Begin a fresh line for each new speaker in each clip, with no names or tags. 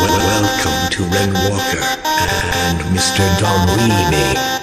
Welcome to Ren Walker and Mr. Dom Weenie.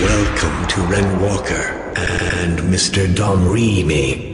Welcome to Ren Walker and Mr. Dom Weemy.